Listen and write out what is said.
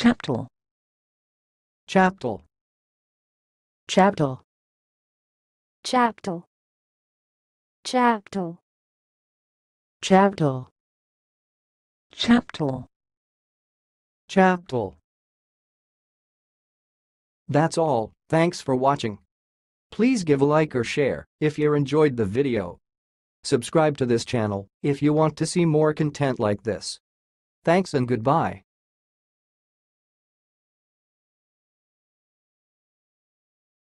Chaptal. Chaptal. Chaptal. Chaptal. Chaptal. Chaptal. Chaptal. Chaptal. That's all, thanks for watching. Please give a like or share if you enjoyed the video. Subscribe to this channel if you want to see more content like this. Thanks and goodbye.